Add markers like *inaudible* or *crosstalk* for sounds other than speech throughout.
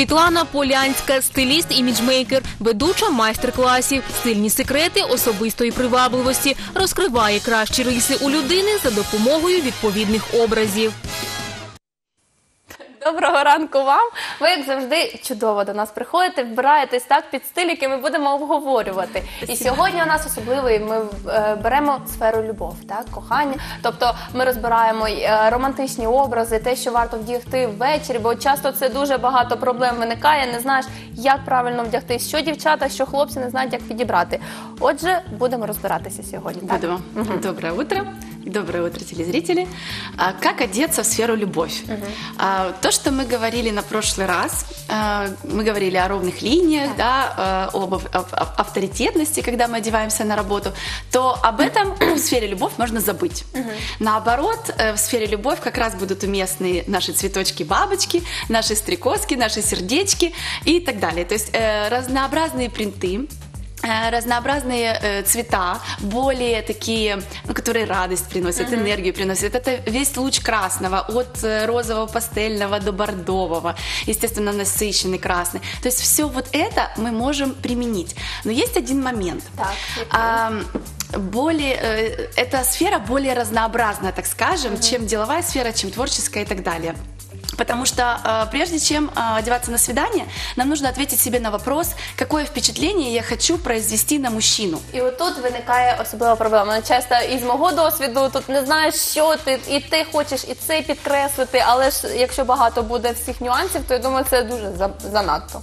Світлана Полянська, стиліст, іміджмейкер, ведуча майстер-класів, стильні секрети особистої привабливості, розкриває кращі риси у людини за допомогою відповідних образів. Доброго ранку вам. Ви як завжди чудово до нас приходите, вбираєтесь так під стиль, який ми будемо обговорювати. І сьогодні у нас особливий. Ми е, беремо сферу любов, так кохання. Тобто ми розбираємо е, романтичні образи, те, що варто вдягти ввечері, бо часто це дуже багато проблем виникає. Не знаєш, як правильно вдягтись, що дівчата, що хлопці не знають, як підібрати. Отже, будемо розбиратися сьогодні. Так? Будемо. Доброе утро. Доброе утро, телезрители. А, как одеться в сферу любовь? А, то, что мы говорили на прошлый раз, а, мы говорили о ровных линиях, да, а, об, ав- ав- ав- авторитетности, когда мы одеваемся на работу, то об этом в сфере любовь можно забыть. Наоборот, э, в сфере любовь как раз будут уместны наши цветочки-бабочки, наши стрекозки, наши сердечки и так далее. То есть э, разнообразные принты, разнообразные э, цвета, более такие, ну, которые радость приносят, энергию приносят. Это весь луч красного, от э, розового пастельного до бордового, естественно, насыщенный красный. То есть все вот это мы можем применить. Но есть один момент. Так, А, более, э, эта сфера более разнообразна, так скажем, чем деловая сфера, чем творческая и так далее. Потому что э, прежде чем э, одеваться на свидание, нам нужно ответить себе на вопрос, какое впечатление я хочу произвести на мужчину. І отут виникає особлива проблема. Ну, Часто із мого досвіду тут не знаєш, що ти, і ти хочеш і це підкреслити, але ж якщо багато буде всіх нюансів, то я думаю, це дуже за- занадто.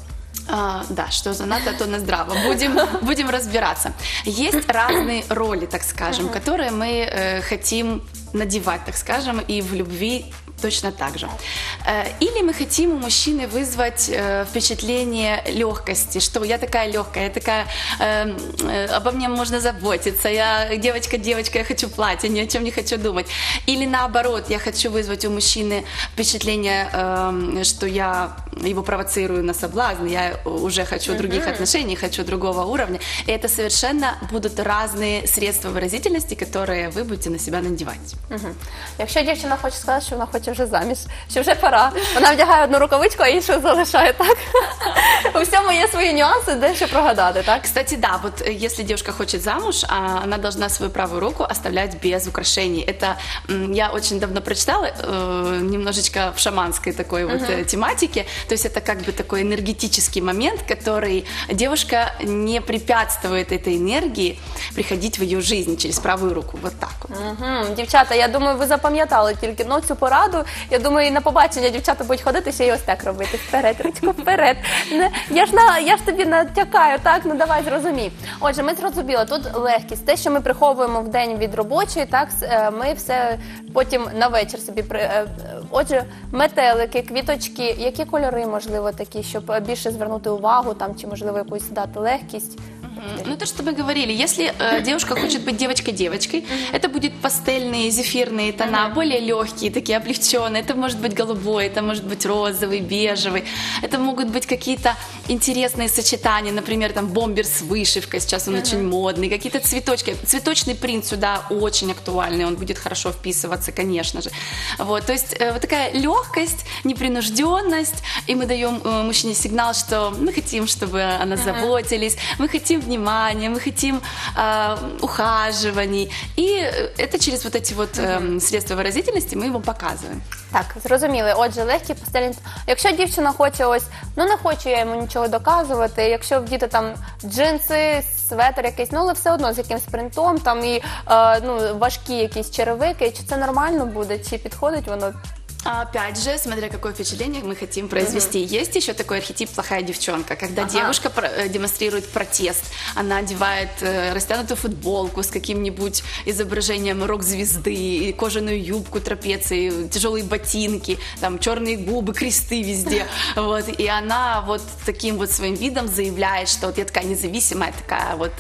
А, да, что занадто, то на здраво. Будем, будем разбираться. Есть разные роли, так скажем, которые мы э, хотим надевать, так скажем, и в любви точно так же. Э, Или мы хотим у мужчины вызвать э, впечатление легкости, что я такая легкая, я такая, э, э, обо мне можно заботиться, я девочка-девочка, я хочу платье, ни о чем не хочу думать. Или наоборот, я хочу вызвать у мужчины впечатление, э, что я его провоцирую на соблазн, я уже хочу других отношений, хочу другого уровня. И это совершенно будут разные средства выразительности, которые вы будете на себя надевать. Мгм. Якщо дівчина хоче сказати, що вона хоче вже заміж, що вже пора, вона вдягає одну рукавичку, а іншу залишає так. У всьому є свої нюанси, де ще прогадати, так? Кстати, да, вот э, если девушка хочет замуж, а, она должна свою правую руку оставлять без украшений. Это м, я очень давно прочитала, э, немножечко в шаманской такой вот э, тематике. То есть это как бы такой энергетический момент, который девушка не препятствует этой энергии приходить в ее жизнь через правую руку. Вот так вот. Мгм. Дівчата, я думаю, ви запам'ятали тільки ну, цю пораду. Я думаю, і на побачення дівчата будуть ходити ще й ось так робити. Вперед, ручку, вперед. Не, я ж на я ж тобі натякаю, так ну давай зрозумій. Отже, ми зрозуміли, тут легкість. Те, що ми приховуємо в день від робочої, так е, ми все потім на вечір собі при. е, Отже, метелики, квіточки, які кольори можливо такі, щоб е, більше звернути увагу там, чи можливо якусь дати легкість. Ну, то, что мы говорили, если э, девушка хочет быть девочкой-девочкой, это будет пастельные, зефирные тона, более легкие, такие облегченные. Это может быть голубой, это может быть розовый, бежевый. Это могут быть какие-то интересные сочетания, например, там бомбер с вышивкой, сейчас он очень модный, какие-то цветочки. Цветочный принт сюда очень актуальный, он будет хорошо вписываться, конечно же. Вот, то есть э, вот такая легкость, непринужденность, и мы даем э, мужчине сигнал, что мы хотим, чтобы она заботились, мы хотим внимания, мы хотим э, ухаживаний. И э, это через вот эти вот эм, средства выразительности мы ему показываем. Так, зрозуміли. Отже, легкі пастельні. Якщо дівчина хоче ось, ну не хочу я йому нічого доказувати. Якщо вдіти там джинси, светр якийсь, ну але все одно з якимсь принтом, там і е, ну важкі якісь черевики, чи це нормально буде, чи підходить воно? Опять же, смотря какое впечатление мы хотим произвести. Есть еще такой архетип «плохая девчонка», когда Ага. девушка э, демонстрирует протест. Она одевает э, растянутую футболку с каким-нибудь изображением рок-звезды, кожаную юбку, трапеции, тяжелые ботинки, там черные губы, кресты везде. *laughs* Вот. И она вот таким вот своим видом заявляет, что вот я такая независимая, такая вот,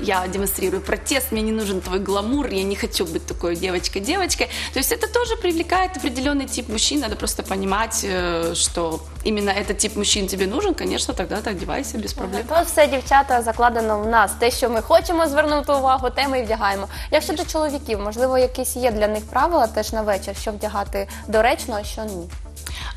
я демонстрирую протест, мне не нужен твой гламур, я не хочу быть такой девочкой-девочкой. То есть это тоже привлекает определенный тип мужчин, надо просто понимать, э, что именно этот тип мужчин тебе нужен, конечно, тогда ты одевайся без проблем. Тут все дівчата закладено в нас. Те, що ми хочемо звернути увагу, те ми і вдягаємо. Як щодо чоловіків, можливо, якісь є для них правила теж на вечір, що вдягати доречно, а що ні.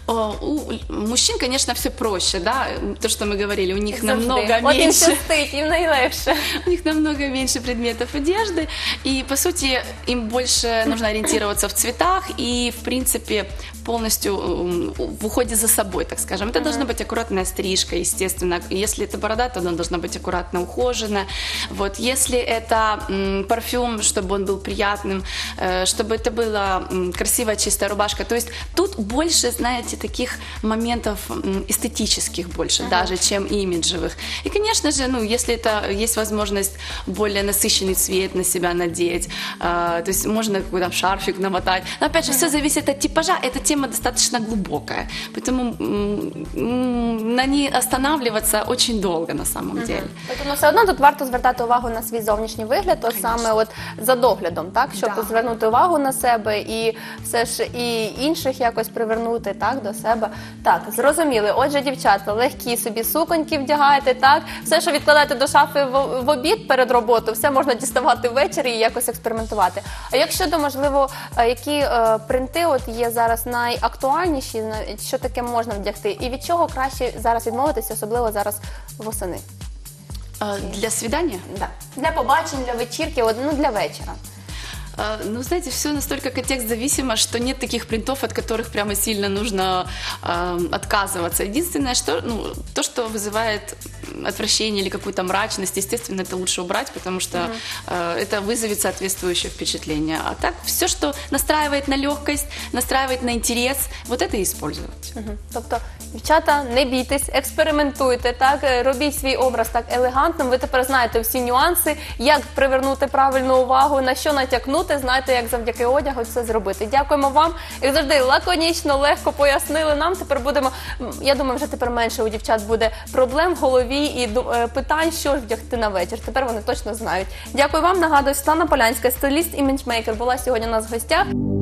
О, у мужчин, конечно, все проще, да, то, что мы говорили, у них Завжди. намного От меньше. щастить, їм найлегше. *laughs* У них намного меньше предметов одежды, и, по сути, им больше нужно ориентироваться в цветах и, в принципе, полностью м, в уходе за собой, так скажем. Это должна быть аккуратная стрижка, естественно. Если это борода, то она должна быть аккуратно ухожена. Вот. Если это м, парфюм, чтобы он был приятным, э, чтобы это была м, красивая чистая рубашка. То есть тут больше, знаете, таких моментов м, эстетических больше даже, чем имиджевых. И, конечно же, ну, если это есть возможность более насыщенный цвет на себя надеть, э, то есть можно какой-то шарфик намотать. Но опять же, все зависит от типажа. Эта тема достаточно глубокая, поэтому м, м, на ней останавливаться очень долго на самом деле. Тобто, ну, все одно тут варто звертати увагу на свій зовнішній вигляд, то саме от за доглядом, так щоб Да. звернути увагу на себе і все ж і інших якось привернути так до себе. Так, зрозуміли. Отже, дівчата, легкі собі суконьки вдягаєте, так все, що відкладаєте до шафи в, в обід перед роботою, все можна діставати ввечері і якось експериментувати. А як щодо можливо, е, які е, принти от є зараз найактуальніші, на- що таке можна вдягти, і від чого краще зараз відмовитися, особливо зараз восени? Э, Для свидания? Да. Для побачень, для вечірки, от, ну для вечора. А, Ну, знаете, все настолько контекст зависимо, что нет таких принтов, от которых прямо сильно нужно эм, отказываться. Единственное, что, ну, то, что вызывает отвращение или какую-то мрачность, естественно, это лучше убрать, потому что э, это вызовет соответствующее впечатление. А так, все, что настраивает на легкость, настраивает на интерес, вот это и использовать. Мгм. Тобто, дівчата, не бійтесь, експериментуйте, так е, робіть свій образ так елегантним. Ви тепер знаєте всі нюанси, як привернути правильну увагу, на що натякнути. Знаєте, як завдяки одягу все зробити. Дякуємо вам. Як завжди, лаконічно, легко пояснили нам. Тепер будемо. Я думаю, вже тепер менше у дівчат буде проблем в голові і е, питань, що ж вдягти на вечір. Тепер вони точно знають. Дякую вам. Нагадую, Світлана Полянська, стиліст і менчмейкер, була сьогодні у нас в гостях.